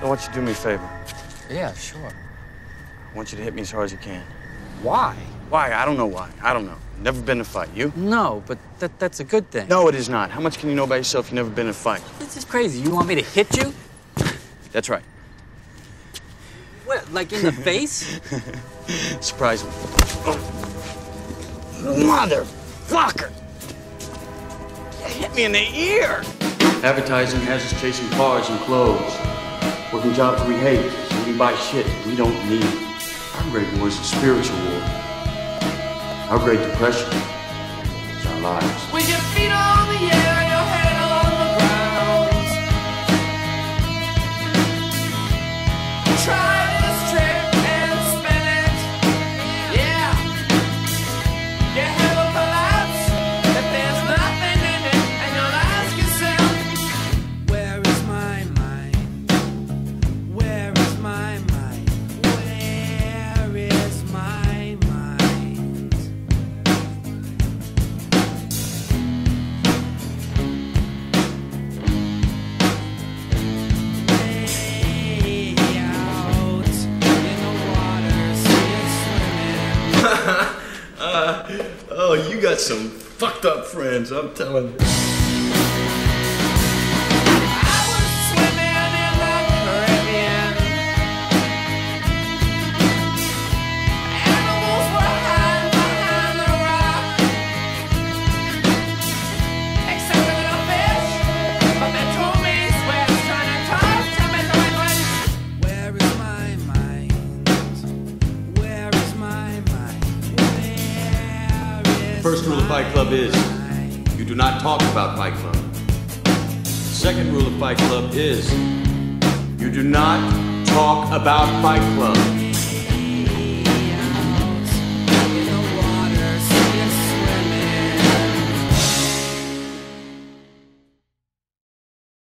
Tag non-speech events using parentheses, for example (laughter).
I want you to do me a favor. Yeah, sure. I want you to hit me as hard as you can. Why? Why? I don't know why. I don't know. Never been in a fight. You? No, but that, that's a good thing. No, it is not. How much can you know about yourself? if You've never been in a fight. This is crazy. You want me to hit you? That's right. What, like in the (laughs) face? Surprise me. Motherfucker! You hit me in the ear! Advertising has us chasing cars and clothes. Working jobs we hate, so we buy shit we don't need. Our great war is a spiritual war. Our great depression is our lives. With your feet on the air, your head on the ground. Try (laughs) Oh, you got some fucked up friends, I'm telling you. First rule of Fight Club is you do not talk about Fight Club. Second rule of Fight Club is you do not talk about Fight Club.